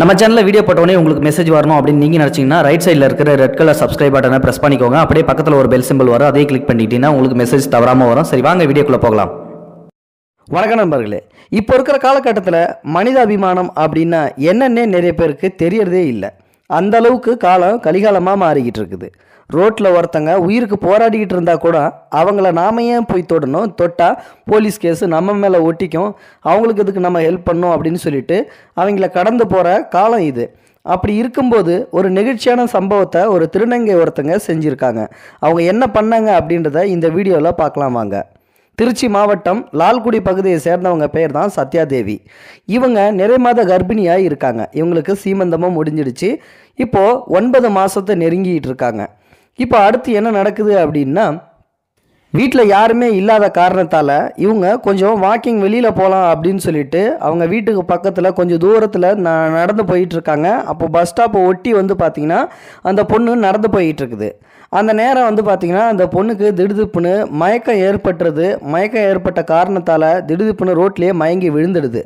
நம்ம சேனலில் வீடியோ போட்டோடனே உங்களுக்கு மெசேஜ் வரணும் அப்படின்னு நீங்கள் நினச்சிங்கன்னா ரைட் சைடில் இருக்கிற ரெட் கலர் சப்ஸ்கிரைப் பட்டனை ப்ரெஸ் பண்ணிக்கோங்க. அப்படியே பக்கத்தில் ஒரு பெல் சிம்பிள் வரும். அதையும் கிளிக் பண்ணிட்டீங்கன்னா உங்களுக்கு மெசேஜ் தவறாமல் வரும். சரி வாங்க வீடியோக்குள்ளே போகலாம். வணக்கம் நண்பர்களே. இப்போ இருக்கிற காலகட்டத்தில் மனிதாபிமானம் அப்படின்னா என்னன்னே நிறைய பேருக்கு தெரியறதே இல்லை. அந்த அளவுக்கு காலம் கலிகாலமாக மாறிக்கிட்டு இருக்குது ரோட்டில் ஒருத்தங்க உயிருக்கு போராடிக்கிட்டு இருந்தால் கூட அவங்கள நாம ஏன் போய் தொடணும்? தொட்டால் போலீஸ் கேஸு நம்ம மேலே ஒட்டிக்கும். அவங்களுக்கு இதுக்கு நம்ம ஹெல்ப் பண்ணோம் அப்படின்னு சொல்லிட்டு அவங்கள கடந்து போகிற காலம் இது. அப்படி இருக்கும்போது ஒரு நெகிழ்ச்சியான சம்பவத்தை ஒரு திருநங்கை ஒருத்தங்க செஞ்சுருக்காங்க. அவங்க என்ன பண்ணாங்க அப்படின்றத இந்த வீடியோவில் பார்க்கலாம் வாங்க. திருச்சி மாவட்டம் லால்குடி பகுதியை சேர்ந்தவங்க பேர் தான் சத்யாதேவி. இவங்க நிறை மாத கர்ப்பிணியாக இருக்காங்க. இவங்களுக்கு சீமந்தமும் முடிஞ்சிடுச்சு. இப்போது ஒன்பது மாதத்தை நெருங்கிட்டு இருக்காங்க. இப்போ அடுத்து என்ன நடக்குது அப்படின்னா வீட்டில் யாருமே இல்லாத காரணத்தால் இவங்க கொஞ்சம் வாக்கிங் வெளியில் போகலாம் அப்படின்னு சொல்லிட்டு அவங்க வீட்டுக்கு பக்கத்தில் கொஞ்சம் தூரத்தில் ந நடந்து போயிட்டுருக்காங்க அப்போ பஸ் ஸ்டாப்பை ஒட்டி வந்து பார்த்திங்கன்னா அந்த பொண்ணு நடந்து போயிட்டுருக்குது அந்த நேரம் வந்து பார்த்திங்கன்னா அந்த பொண்ணுக்கு திடுதிப்புன்னு மயக்கம் ஏற்பட்டுறது மயக்கம் ஏற்பட்ட காரணத்தால் திடுதிப்புன்னு ரோட்லேயே மயங்கி விழுந்துடுது.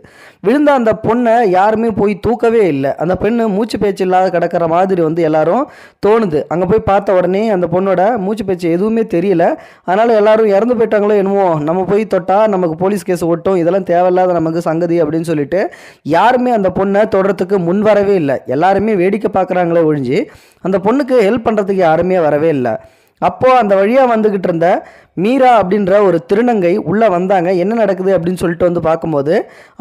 விழுந்த அந்த பொண்ணை யாருமே போய் தூக்கவே இல்லை. அந்த பெண்ணு மூச்சு பேச்சு இல்லாத கிடக்கிற மாதிரி வந்து எல்லாரும் தோணுது. அங்கே போய் பார்த்த உடனே அந்த பொண்ணோட மூச்சு பேச்சு எதுவுமே தெரியல. அதனால் எல்லாரும் இறந்து போயிட்டாங்களோ என்னமோ நம்ம போய் தொட்டால் நமக்கு போலீஸ் கேஸ் ஒட்டும் இதெல்லாம் தேவையில்லாத நமக்கு சங்கதி அப்படின்னு சொல்லிட்டு யாருமே அந்த பொண்ணை தொடறதுக்கு முன் வரவே இல்லை. எல்லாருமே வேடிக்கை பார்க்குறாங்களே ஒழிஞ்சு அந்த பொண்ணுக்கு ஹெல்ப் பண்ணுறதுக்கு யாருமே வரவே இல்லை. இல்லை. அப்போது அந்த வழியாக வந்துக்கிட்டு இருந்த மீரா அப்படின்ற ஒரு திருநங்கை உள்ளே வந்தாங்க. என்ன நடக்குது அப்படின்னு சொல்லிட்டு வந்து பார்க்கும்போது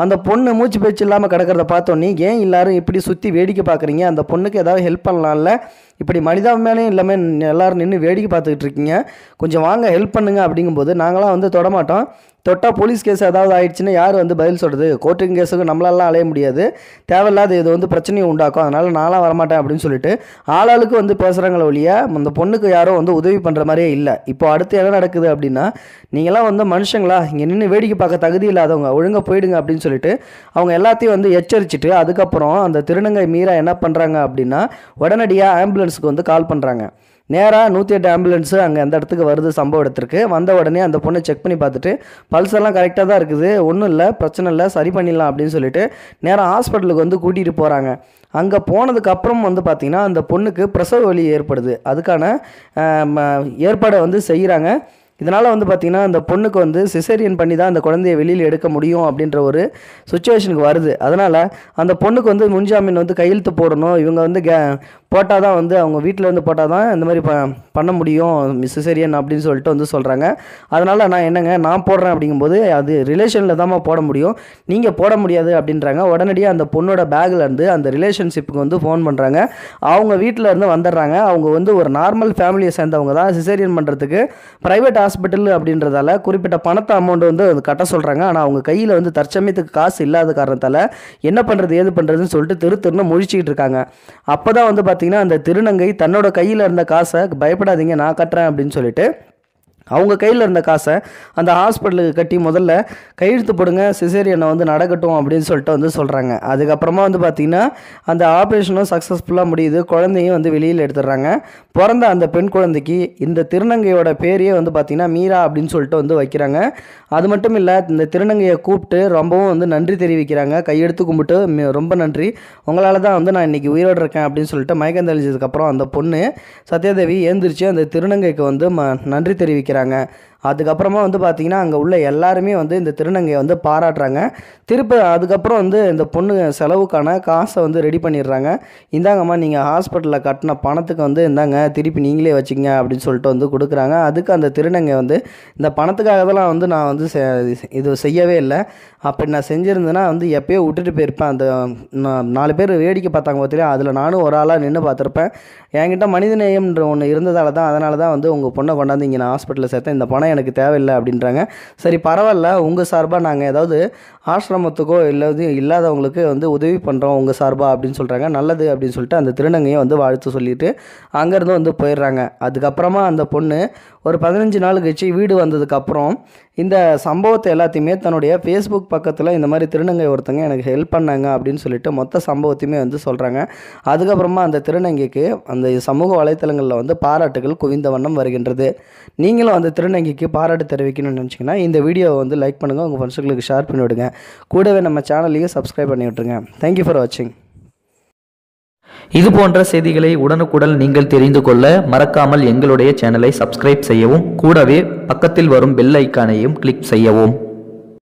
அந்த பொண்ணு மூச்சு பேச்சு இல்லாமல் கிடக்கிறத பார்த்தோன்னே ஏன் எல்லாரும் இப்படி சுற்றி வேடிக்கை பார்க்குறீங்க? அந்த பொண்ணுக்கு ஏதாவது ஹெல்ப் பண்ணலாம்ல? இப்படி மனிதாபிமானம் இல்லாமல் எல்லோரும் நின்று வேடிக்கை பார்த்துக்கிட்டு இருக்கீங்க. கொஞ்சம் வாங்க ஹெல்ப் பண்ணுங்க அப்படிங்கும்போது நாங்களாம் வந்து தொடமாட்டோம் தொட்டால் போலீஸ் கேஸ் ஏதாவது ஆயிடுச்சுன்னா யார் வந்து பதில் சொல்கிறது கோர்ட்டுக்கு கேஸுக்கு நம்மளாலாம் அலைய முடியாது. தேவையில்லாத இது வந்து பிரச்சனையை உண்டாக்கும். அதனால் நான்லாம் வரமாட்டேன் அப்படின்னு சொல்லிட்டு ஆளாளுக்கு வந்து பேசுகிறாங்களே ஒழிய அந்த பொண்ணுக்கு யாரும் வந்து உதவி பண்ணுற மாதிரியே இல்லை. இப்போ அடுத்து என்ன நடக்குது அப்படின்னா நீங்களாம் வந்து மனுஷங்களா இங்கே நின்று வேடிக்கை பார்க்க தகுதி இல்லாதவங்க ஒழுங்காக போயிடுங்க அப்படின்னு சொல்லிட்டு அவங்க எல்லாத்தையும் வந்து எச்சரிச்சுட்டு அதுக்கப்புறம் அந்த திருநங்கை மீரா என்ன பண்ணுறாங்க அப்படின்னா உடனடியாக ஆம்புலன்ஸுக்கு வந்து கால் பண்ணுறாங்க நேராக நூற்றி எட்டு ஆம்புலன்ஸு அங்கே அந்த இடத்துக்கு வருது சம்பவ இடத்திற்கு. வந்த உடனே அந்த பொண்ணை செக் பண்ணி பார்த்துட்டு பல்ஸ் எல்லாம் கரெக்டாக தான் இருக்குது ஒன்றும் இல்லை பிரச்சனை இல்லை சரி பண்ணிடலாம் அப்படின்னு சொல்லிட்டு நேராக ஹாஸ்பிட்டலுக்கு வந்து கூட்டிகிட்டு போகிறாங்க அங்கே போனதுக்கப்புறம் வந்து பார்த்திங்கன்னா அந்த பொண்ணுக்கு பிரசவ வலி ஏற்படுது. அதுக்கான ம- ஏற்பாடை வந்து செய்கிறாங்க இதனால் வந்து பார்த்திங்கன்னா அந்த பொண்ணுக்கு வந்து சிசேரியன் பண்ணி தான் அந்த குழந்தைய வெளியில் எடுக்க முடியும் அப்படின்ற ஒரு சுச்சுவேஷனுக்கு வருது. அதனால் அந்த பொண்ணுக்கு வந்து முன்ஜாமீன் வந்து கையெழுத்து போடணும். இவங்க வந்து கே போட்டால் தான் வந்து அவங்க வீட்டில் வந்து போட்டால் தான் இந்த மாதிரி ப பண்ண முடியும் சிசேரியன் அப்படின்னு சொல்லிட்டு வந்து சொல்கிறாங்க அதனால் நான் என்னங்க நான் போடுறேன் அப்படிங்கும்போது அது ரிலேஷனில் தாம்மா போட முடியும். நீங்கள் போட முடியாது அப்படின்றாங்க. உடனடியாக அந்த பொண்ணோட பேக்கில் இருந்து அந்த ரிலேஷன்ஷிப்புக்கு வந்து ஃபோன் பண்ணுறாங்க அவங்க வீட்டில் இருந்து வந்துடுறாங்க. அவங்க வந்து ஒரு நார்மல் ஃபேமிலியை சேர்ந்தவங்க தான் சிசேரியன் பண்ணுறதுக்கு ப்ரைவேட் ஹாஸ்பிட்டல் அப்படின்றதால குறிப்பிட்ட பணத்தை அமௌண்ட் வந்து அது கட்ட சொல்கிறாங்க ஆனால் அவங்க கையில் வந்து தற்சமயத்துக்கு காசு இல்லாத காரணத்தால் என்ன பண்ணுறது ஏது பண்ணுறதுன்னு சொல்லிட்டு திரு திருன்னு முழிச்சிக்கிட்டு இருக்காங்க. அப்போ தான் வந்து பார்த்திங்கன்னா அந்த திருநங்கை தன்னோட கையில் இருந்த காசை பயப்படாதீங்க நான் கட்டுறேன் அப்படின்னு சொல்லிட்டு அவங்க கையில் இருந்த காசை அந்த ஹாஸ்பிட்டலுக்கு கட்டி முதல்ல கையெழுத்து போடுங்க சிசேரியனை வந்து நடக்கட்டும் அப்படின்னு சொல்லிட்டு வந்து சொல்கிறாங்க அதுக்கப்புறமா வந்து பார்த்திங்கன்னா அந்த ஆப்ரேஷனும் சக்ஸஸ்ஃபுல்லாக முடியுது. குழந்தையும் வந்து வெளியில் எடுத்துடுறாங்க. பிறந்த அந்த பெண் குழந்தைக்கு இந்த திருநங்கையோட பேரையே வந்து பார்த்திங்கன்னா மீரா அப்படின்னு சொல்லிட்டு வந்து வைக்கிறாங்க. அது மட்டும் இல்லை இந்த திருநங்கையை கூப்பிட்டு ரொம்பவும் வந்து நன்றி தெரிவிக்கிறாங்க. கையெடுத்து கும்பிட்டு ரொம்ப நன்றி. உங்களால் தான் வந்து நான் இன்றைக்கி உயிரோடு இருக்கேன் அப்படின்னு சொல்லிட்டு மயக்கம் தெளிஞ்சதுக்கப்புறம் அந்த பொண்ணு சத்யாதேவி ஏந்திரிச்சு அந்த திருநங்கைக்கு வந்து ம நன்றி தெரிவிக்கிறாங்க. அதுக்கப்புறமா வந்து பார்த்திங்கன்னா அங்கே உள்ள எல்லாருமே வந்து இந்த திருநங்கையை வந்து பாராட்டுறாங்க. திருப்பி அதுக்கப்புறம் வந்து இந்த பொண்ணு செலவுக்கான காசை வந்து ரெடி பண்ணிடுறாங்க. இந்தாங்கம்மா நீங்கள் ஹாஸ்பிட்டலில் கட்டின பணத்துக்கு வந்து இந்தாங்க திருப்பி நீங்களே வச்சுங்க அப்படின்னு சொல்லிட்டு வந்து கொடுக்குறாங்க. அதுக்கு அந்த திருநங்கை வந்து இந்த பணத்துக்காக தான் வந்து நான் வந்து செ- இது செய்யவே இல்லை. அப்படி நான் செஞ்சுருந்தேன்னா வந்து எப்பயோ விட்டுட்டு போயிருப்பேன். அந்த நான் நாலு பேர் வேடிக்கை பார்த்தாங்க பார்த்துலையா அதில் நானும் ஒரு ஆளாக நின்று பார்த்துருப்பேன். என்கிட்ட மனிதநேயம்ன்ற ஒன்று இருந்ததால தான் அதனால தான் வந்து உங்கள் பொண்ணை கொண்டாந்து இங்கே நான் ஹாஸ்பிட்டலில் சேர்த்தேன் இந்த பணம் எனக்கு தேவையில்லை அப்படின்றாங்க. சரி பரவாயில்ல உங்கள் சார்பாக நாங்கள் ஏதாவது ஆசிரமத்துக்கோ இல்லாது இல்லாதவங்களுக்கு வந்து உதவி பண்ணுறோம் உங்கள் சார்பாக அப்படின்னு சொல்கிறாங்க நல்லது அப்படின்னு சொல்லிட்டு அந்த திருநங்கையை வந்து வாழ்த்து சொல்லிட்டு அங்கேருந்து வந்து போயிடுறாங்க. அதுக்கப்புறமா அந்த பொண்ணு ஒரு பதினஞ்சு நாள் கழிச்சு வீடு வந்ததுக்கப்புறம் இந்த சம்பவத்தை எல்லாத்தையுமே தன்னுடைய ஃபேஸ்புக் பக்கத்தில் இந்த மாதிரி திருநங்கை ஒருத்தங்க எனக்கு ஹெல்ப் பண்ணாங்க அப்படின்னு சொல்லிட்டு மொத்த சம்பவத்தையுமே வந்து சொல்கிறாங்க அதுக்கப்புறமா அந்த திருநங்கைக்கு அந்த சமூக வலைத்தளங்களில் வந்து பாராட்டுகள் குவிந்த வண்ணம் வருகின்றது. நீங்களும் அந்த திருநங்கைக்கு பாராட்டு தெரிவிக்கணும்னு நினச்சிங்கன்னா இந்த வீடியோவை வந்து லைக் பண்ணுங்கள் உங்கள் ஃப்ரெண்ட்ஸுங்களுக்கு ஷேர் பண்ணி விடுங்க. கூடவே நம்ம சேனலையும் சப்ஸ்கிரைப் பண்ணி விட்டுருங்க. தேங்க்யூ ஃபார் வாட்சிங் இது போன்ற செய்திகளை உடனுக்குடன் நீங்கள் தெரிந்து கொள்ள மறக்காமல் எங்களுடைய சேனலை சப்ஸ்கிரைப் செய்யவும் கூடவே பக்கத்தில் வரும் பெல் ஐக்கானையும் கிளிக் செய்யவும்.